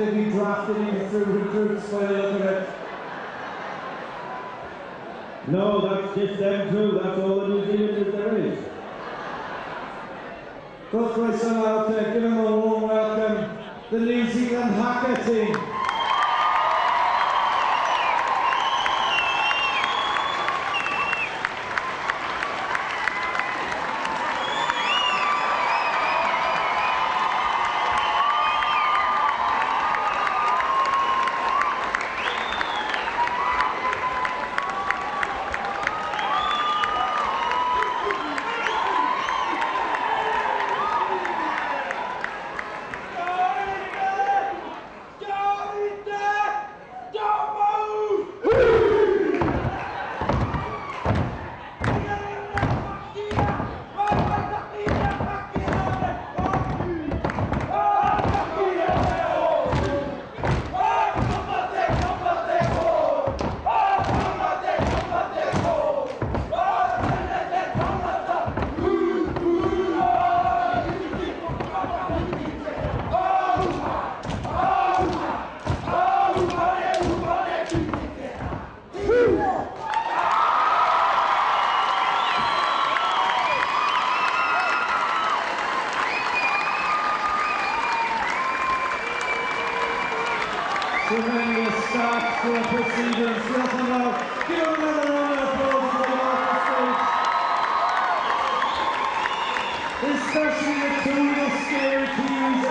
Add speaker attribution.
Speaker 1: They've been drafted in through recruits by the look of it.
Speaker 2: No, that's just them two. That's all the New Zealanders there is.
Speaker 1: Out there. Give them a warm welcome. The New Zealand Haka team. We're going to a stop for procedure. Stefano, give him another round of applause the United States. Especially the two little scary keys